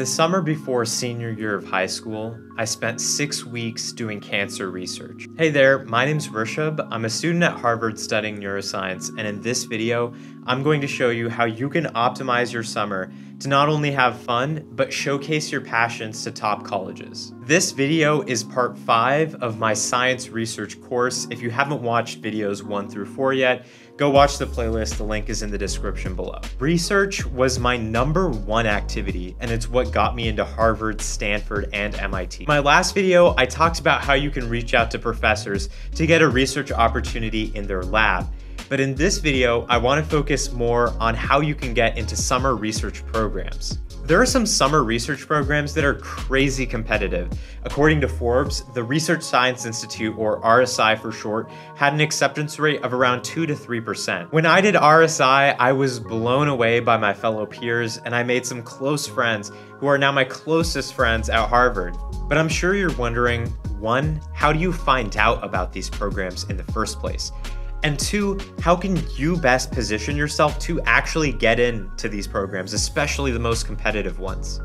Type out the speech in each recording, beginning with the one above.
The summer before senior year of high school, I spent six weeks doing cancer research. Hey there, my name's Rishab. I'm a student at Harvard studying neuroscience, and in this video, I'm going to show you how you can optimize your summer to not only have fun, but showcase your passions to top colleges. This video is part five of my science research course. If you haven't watched videos one through four yet, go watch the playlist. The link is in the description below. Research was my number one activity, and it's what got me into Harvard, Stanford, and MIT. My last video, I talked about how you can reach out to professors to get a research opportunity in their lab. But in this video, I wanna focus more on how you can get into summer research programs. There are some summer research programs that are crazy competitive. According to Forbes, the Research Science Institute, or RSI for short, had an acceptance rate of around 2 to 3%. When I did RSI, I was blown away by my fellow peers and I made some close friends who are now my closest friends at Harvard. But I'm sure you're wondering, one, how do you find out about these programs in the first place? And two, how can you best position yourself to actually get into these programs, especially the most competitive ones?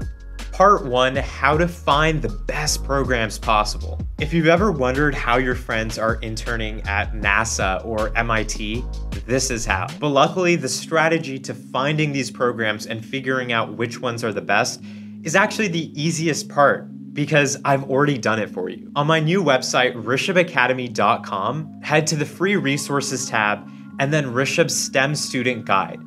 Part one, how to find the best programs possible. If you've ever wondered how your friends are interning at NASA or MIT, this is how. But luckily, the strategy to finding these programs and figuring out which ones are the best is actually the easiest part because I've already done it for you. On my new website, rishabacademy.com, head to the free resources tab and then Rishab's STEM student guide.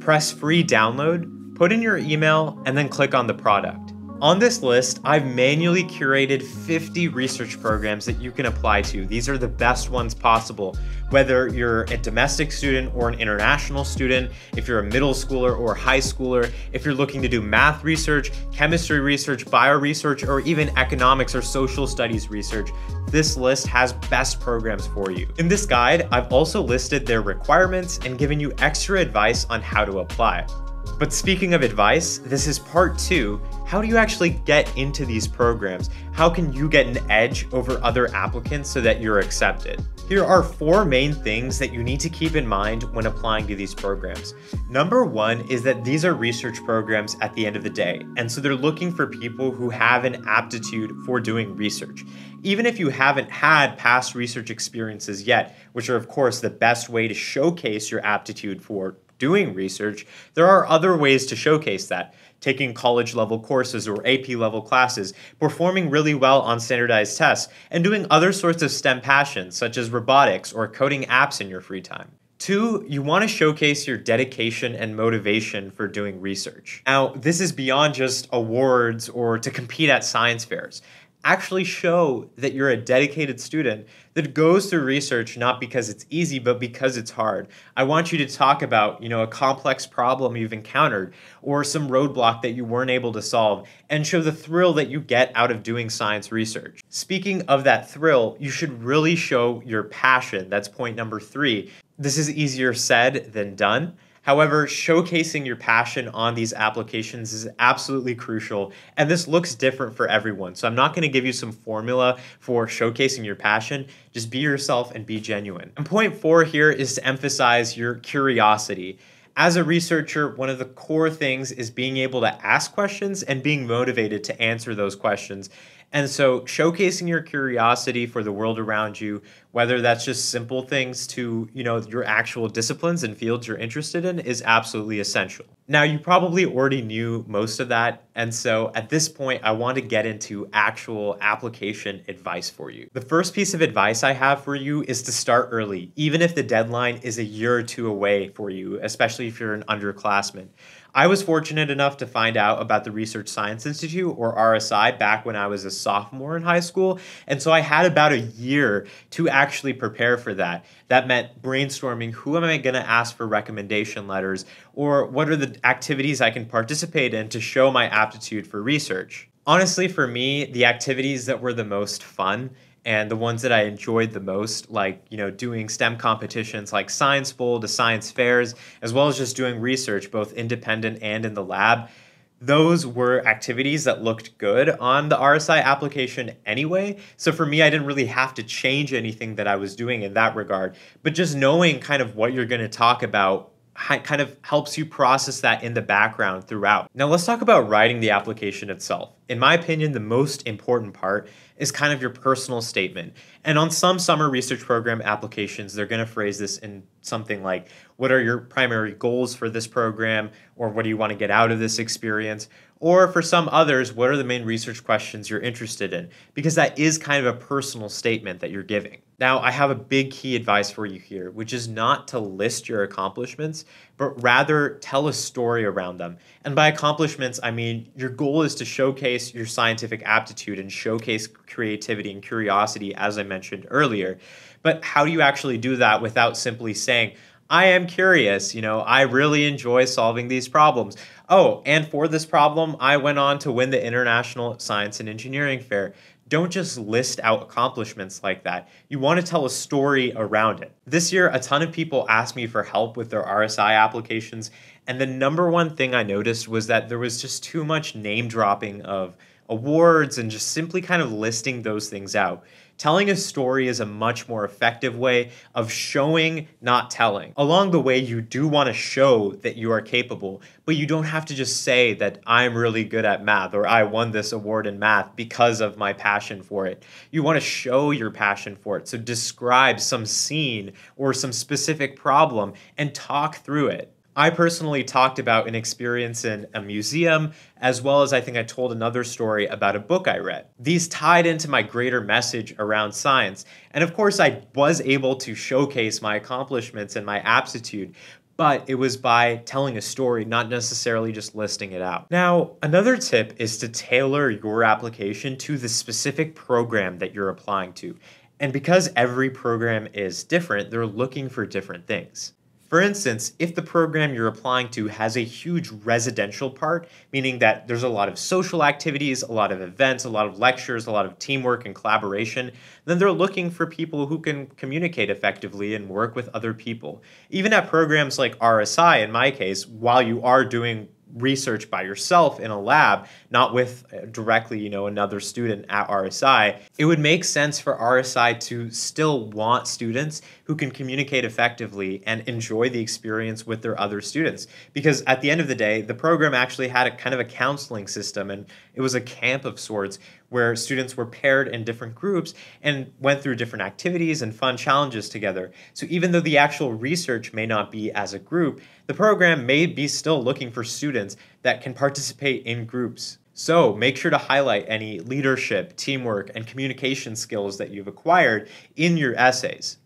Press free download, put in your email, and then click on the product. On this list, I've manually curated 50 research programs that you can apply to. These are the best ones possible, whether you're a domestic student or an international student, if you're a middle schooler or high schooler, if you're looking to do math research, chemistry research, bio research, or even economics or social studies research, this list has best programs for you. In this guide, I've also listed their requirements and given you extra advice on how to apply. But speaking of advice, this is part two. How do you actually get into these programs? How can you get an edge over other applicants so that you're accepted? Here are four main things that you need to keep in mind when applying to these programs. Number one is that these are research programs at the end of the day, and so they're looking for people who have an aptitude for doing research. Even if you haven't had past research experiences yet, which are, of course, the best way to showcase your aptitude for doing research, there are other ways to showcase that. Taking college level courses or AP level classes, performing really well on standardized tests, and doing other sorts of STEM passions such as robotics or coding apps in your free time. Two, you want to showcase your dedication and motivation for doing research. Now, this is beyond just awards or to compete at science fairs actually show that you're a dedicated student that goes through research not because it's easy but because it's hard. I want you to talk about, you know, a complex problem you've encountered or some roadblock that you weren't able to solve and show the thrill that you get out of doing science research. Speaking of that thrill, you should really show your passion. That's point number 3. This is easier said than done. However, showcasing your passion on these applications is absolutely crucial, and this looks different for everyone. So I'm not going to give you some formula for showcasing your passion. Just be yourself and be genuine. And point four here is to emphasize your curiosity as a researcher, one of the core things is being able to ask questions and being motivated to answer those questions. And so, showcasing your curiosity for the world around you, whether that's just simple things to, you know, your actual disciplines and fields you're interested in is absolutely essential. Now, you probably already knew most of that, and so at this point I want to get into actual application advice for you. The first piece of advice I have for you is to start early, even if the deadline is a year or two away for you, especially if you're an underclassman. I was fortunate enough to find out about the Research Science Institute, or RSI, back when I was a sophomore in high school. And so I had about a year to actually prepare for that. That meant brainstorming who am I going to ask for recommendation letters, or what are the activities I can participate in to show my aptitude for research. Honestly, for me, the activities that were the most fun and the ones that I enjoyed the most, like you know, doing STEM competitions like Science Bowl to science fairs, as well as just doing research, both independent and in the lab. Those were activities that looked good on the RSI application anyway. So for me, I didn't really have to change anything that I was doing in that regard. But just knowing kind of what you're going to talk about kind of helps you process that in the background throughout. Now, let's talk about writing the application itself. In my opinion, the most important part is kind of your personal statement. And on some summer research program applications, they're going to phrase this in something like, What are your primary goals for this program? Or what do you want to get out of this experience? Or for some others, what are the main research questions you're interested in? Because that is kind of a personal statement that you're giving. Now, I have a big key advice for you here, which is not to list your accomplishments, but rather tell a story around them. And by accomplishments, I mean your goal is to showcase your scientific aptitude and showcase creativity and curiosity, as I mentioned earlier. But how do you actually do that without simply saying, I am curious, you know, I really enjoy solving these problems. Oh, and for this problem, I went on to win the International Science and Engineering Fair don't just list out accomplishments like that. You want to tell a story around it. This year, a ton of people asked me for help with their RSI applications, and the number one thing I noticed was that there was just too much name dropping of awards and just simply kind of listing those things out. Telling a story is a much more effective way of showing, not telling. Along the way, you do want to show that you are capable, but you don't have to just say that I'm really good at math or I won this award in math because of my passion for it. You want to show your passion for it. So describe some scene or some specific problem and talk through it. I personally talked about an experience in a museum, as well as I think I told another story about a book I read. These tied into my greater message around science. And of course, I was able to showcase my accomplishments and my aptitude, but it was by telling a story, not necessarily just listing it out. Now, another tip is to tailor your application to the specific program that you're applying to. And because every program is different, they're looking for different things. For instance, if the program you're applying to has a huge residential part, meaning that there's a lot of social activities, a lot of events, a lot of lectures, a lot of teamwork and collaboration, then they're looking for people who can communicate effectively and work with other people. Even at programs like RSI, in my case, while you are doing research by yourself in a lab, not with uh, directly, you know, another student at RSI, it would make sense for RSI to still want students who can communicate effectively and enjoy the experience with their other students. Because at the end of the day, the program actually had a kind of a counseling system and it was a camp of sorts where students were paired in different groups and went through different activities and fun challenges together. So even though the actual research may not be as a group, the program may be still looking for students that can participate in groups. So make sure to highlight any leadership, teamwork, and communication skills that you've acquired in your essays.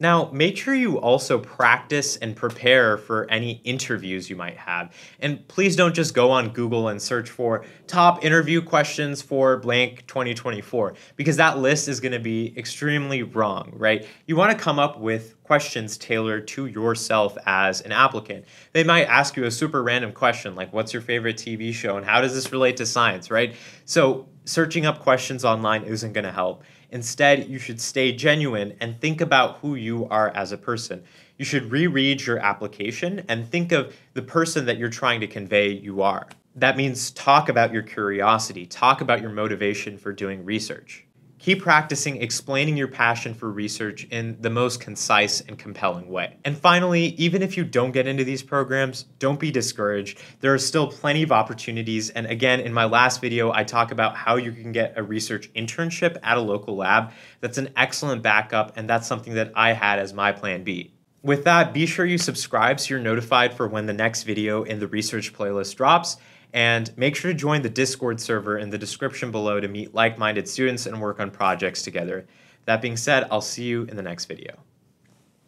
Now, make sure you also practice and prepare for any interviews you might have. And please don't just go on Google and search for top interview questions for blank 2024, because that list is going to be extremely wrong, right? You want to come up with questions tailored to yourself as an applicant. They might ask you a super random question like, What's your favorite TV show? And how does this relate to science, right? So, searching up questions online isn't going to help. Instead, you should stay genuine and think about who you are as a person. You should reread your application and think of the person that you're trying to convey you are. That means talk about your curiosity, talk about your motivation for doing research. Keep practicing explaining your passion for research in the most concise and compelling way. And finally, even if you don't get into these programs, don't be discouraged. There are still plenty of opportunities. And again, in my last video, I talk about how you can get a research internship at a local lab. That's an excellent backup, and that's something that I had as my plan B. With that, be sure you subscribe so you're notified for when the next video in the research playlist drops. And make sure to join the Discord server in the description below to meet like minded students and work on projects together. That being said, I'll see you in the next video.